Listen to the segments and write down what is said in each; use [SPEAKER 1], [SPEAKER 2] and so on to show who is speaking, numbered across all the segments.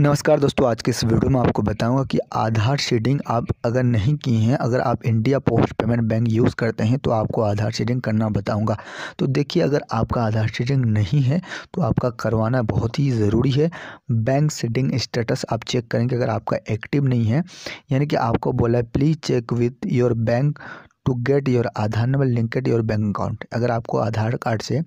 [SPEAKER 1] नमस्कार दोस्तों, आज के इस वीडियो में आपको बताऊँगा कि आधार शेडिंग आप अगर नहीं की हैं, अगर आप India post payment bank use करते हैं तो आपको आधार शेडिंग करना बताऊँगा। तो देखिए, अगर आपका आधार शेडिंग नहीं है तो आपका करवाना बहुत ही ज़रूरी है। बैंक शेडिंग स्टेटस आप चेक करेंगे, अगर आपका एक्टिव नहीं है, यानी कि आपको बोला please check with your bank to get your Aadhaar number link your bank account अगर आपको आधार कार्ड से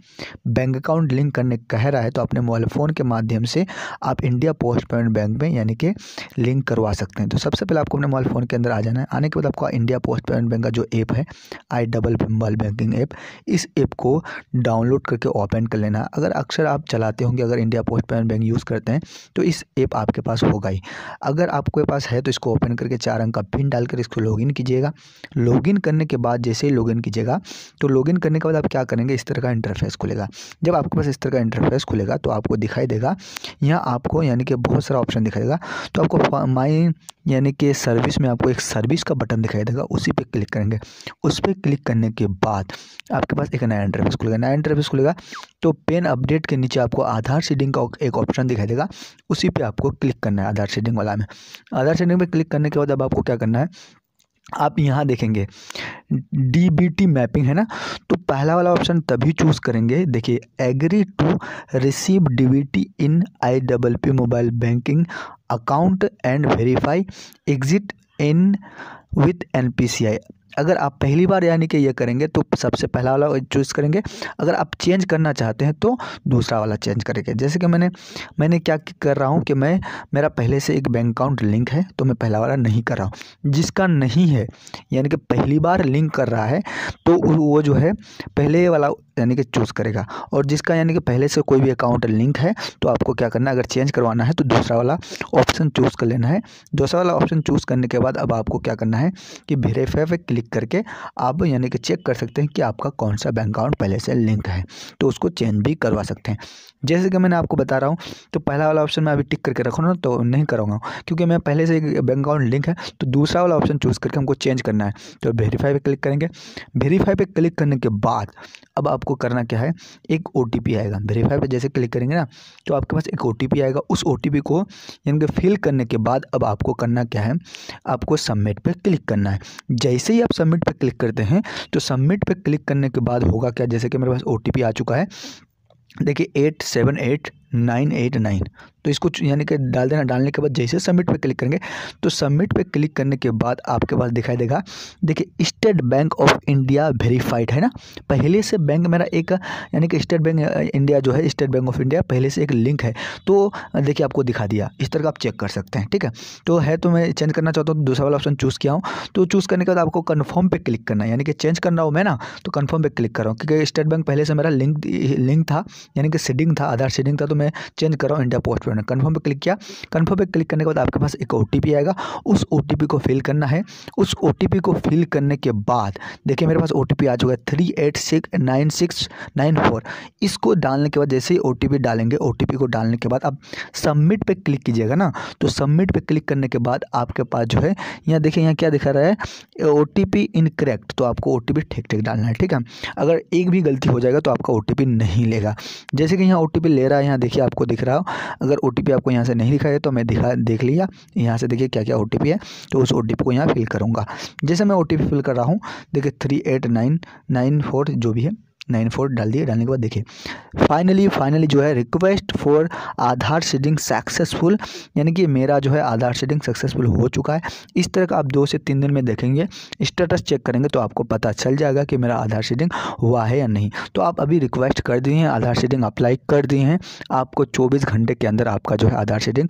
[SPEAKER 1] बैंक अकाउंट लिंक करने कह रहा है तो अपने मोबाइल फ़ोन के माध्यम से आप इंडिया पोस्ट पेमेंट बैंक में यानी कि लिंक करवा सकते हैं। तो सबसे पहले आपको अपने मोबाइल फ़ोन के अंदर आ जाना है। आने के बाद आपको इंडिया पोस्ट पेमेंट बैंक का जो ऐप है I double mobile banking app इस ऐप को डाउनलोड करके ओपन कर लेना। अगर अक्सर आप चलाते होंगे, अगर India post payment bank use करते हैं तो इस ऐप आपके पास होगा ही। अगर आपके पास है तो इसको ओपन करके चार अंक का पिन डालकर इसको लॉगिन कीजिएगा। लॉगिन करने के बाद जैसे ही लॉगिन कीजिएगा तो लॉगिन करने के बाद आप क्या करेंगे? इस तरह का इंटरफेस खुलेगा। जब आपके पास इस तरह का इंटरफेस खुलेगा तो आपको दिखाई देगा, यहाँ आपको यानी कि बहुत सारा ऑप्शन दिखाई देगा। तो आपको माई यानी कि सर्विस में आपको एक सर्विस का बटन दिखाई देगा, उसी पे क्लिक करेंगे। उस पर क्लिक करने के बाद आपके पास एक नया इंटरफेस खुलेगा। नया इंटरफेस खुलेगा तो पेन अपडेट के नीचे आपको आधार शेडिंग का एक ऑप्शन दिखाई देगा, उसी पर आपको क्लिक करना है आधार शेडिंग वाला में। आधार शेडिंग पर क्लिक करने के बाद अब आपको क्या करना है? आप यहाँ देखेंगे डी बी टी मैपिंग है ना? तो पहला वाला ऑप्शन तभी चूज़ करेंगे। देखिए agree to receive D B T in I double P mobile banking account and verify exit in with N P C I अगर आप पहली बार यानी कि ये करेंगे तो सबसे पहला वाला चूज़ करेंगे। अगर आप चेंज करना चाहते हैं तो दूसरा वाला चेंज करेंगे। जैसे कि मैंने मैंने क्या कर रहा हूँ कि मैं, मेरा पहले से एक बैंक अकाउंट लिंक है तो मैं पहला वाला नहीं कर रहा हूँ। जिसका नहीं है, यानी कि पहली बार लिंक कर रहा है तो वो जो है, पहले वाला यानी कि चूज़ करेगा। और जिसका यानी कि पहले से कोई भी अकाउंट लिंक है तो आपको क्या करना है? अगर चेंज करवाना है तो दूसरा वाला ऑप्शन चूज़ कर लेना है। दूसरा वाला ऑप्शन चूज़ करने के बाद अब आपको क्या करना है कि वेरीफाई पे क्लिक करके आप यानी कि चेक कर सकते हैं कि आपका कौन सा बैंक अकाउंट पहले से लिंक है तो उसको चेंज भी करवा सकते हैं। जैसे कि मैंने आपको बता रहा हूँ तो पहला वाला ऑप्शन मैं अभी टिक करके रखूँ ना तो नहीं करूँगा, क्योंकि मैं पहले से बैंक अकाउंट लिंक है तो दूसरा वाला ऑप्शन चूज़ करके हमको चेंज करना है। तो वेरीफाई पर क्लिक करेंगे। वेरीफाई पर क्लिक करने के बाद अब आपको करना क्या है, एक ओटीपी आएगा। वेरीफाई पर जैसे क्लिक करेंगे ना तो आपके पास एक ओटीपी आएगा। उस ओटीपी को यानी कि फिल करने के बाद अब आपको करना क्या है, आपको सबमिट पर क्लिक करना है। जैसे ही आप सबमिट पर क्लिक करते हैं। तो सबमिट पर क्लिक करने के बाद होगा क्या? जैसे कि मेरे पास ओटीपी आ चुका है। देखिए eight seven eight nine, eight, nine. तो इसको यानी कि डाल देना, डालने के बाद जैसे सबमिट पे क्लिक करेंगे तो सबमिट पे क्लिक करने के बाद आपके पास दिखाई देगा, देखिए State Bank of India verified है ना? पहले से बैंक मेरा एक, यानी कि स्टेट बैंक इंडिया जो है स्टेट बैंक ऑफ़ इंडिया पहले से एक लिंक है। तो देखिए, आपको दिखा दिया। इस तरह का आप चेक कर सकते हैं, ठीक है? तो है तो मैं चेंज करना चाहता हूँ, दूसरा वाला ऑप्शन चूज़ किया हूँ। तो चूज़ करने के बाद आपको कन्फर्म पर क्लिक करना है। यानी कि चेंज करना हो मैं ना तो कन्फर्म पर क्लिक कर रहा हूँ। क्योंकि स्टेट बैंक पहले से मेरा लिंक लिंक था, यानी कि सीडिंग था, आधार सीडिंग था तो मैं चेंज कर रहा हूँ इंडिया पोस्ट पेमेंट कन्फर्म पे क्लिक किया कन्फर्म पे क्लिक करने के बाद आपके पास एक ओटीपी आएगा उस ओटीपी को फिल करना है उस ओटीपी को फिल करने के बाद देखिए मेरे पास ओटीपी आ चुका है three eight six nine six nine four इसको डालने के बाद जैसे ही ओ डालेंगे ओटीपी को डालने के बाद आप सबमिट पे क्लिक कीजिएगा ना तो सबमिट पे क्लिक करने के बाद आपके पास जो है यहाँ देखिए यहाँ क्या दिखा रहा है ओ टी तो आपको ओ ठीक ठीक डालना है ठीक है अगर एक भी गलती हो जाएगा तो आपका ओटीपी नहीं लेगा जैसे कि यहाँ ओटीपी ले रहा है यहाँ देखिए आपको दिख रहा हो। अगर ओटीपी आपको यहाँ से नहीं दिखाया तो मैं दिखा, देख लिया। यहाँ से देखिए क्या क्या ओ है तो उस ओटीपी को यहाँ फिल करूँगा। जैसे मैं ओटीपी फिल कर रहा हूँ, देखिए three eight nine nine four जो भी है नाइन फोर डाल दिए, डालने के बाद देखिए। फाइनली फाइनली जो है request for Aadhaar seeding successful यानी कि मेरा जो है आधार शेडिंग सक्सेसफुल हो चुका है। इस तरह का आप दो से तीन दिन में देखेंगे स्टेटस चेक करेंगे तो आपको पता चल जाएगा कि मेरा आधार शेडिंग हुआ है या नहीं। तो आप अभी रिक्वेस्ट कर दिए हैं, आधार शेडिंग अप्लाई कर दिए हैं, आपको चौबीस घंटे के अंदर आपका जो है आधार शेडिंग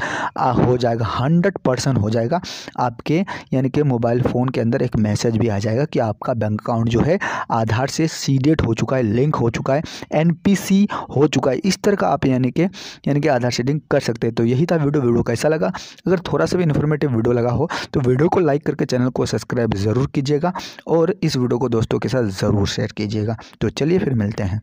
[SPEAKER 1] हो जाएगा हंड्रेड परसेंट हो जाएगा। आपके, यानी कि मोबाइल फ़ोन के अंदर एक मैसेज भी आ जाएगा कि आपका बैंक अकाउंट जो है, आधार से सीडेट हो चुका है लिंक हो चुका है एनपीसी हो चुका है। इस तरह का आप यानी कि यानी कि आधार से लिंक कर सकते हैं। तो यही था वीडियो वीडियो कैसा लगा? अगर थोड़ा सा भी इन्फॉर्मेटिव वीडियो लगा हो तो वीडियो को लाइक करके चैनल को सब्सक्राइब ज़रूर कीजिएगा और इस वीडियो को दोस्तों के साथ ज़रूर शेयर कीजिएगा। तो चलिए फिर मिलते हैं।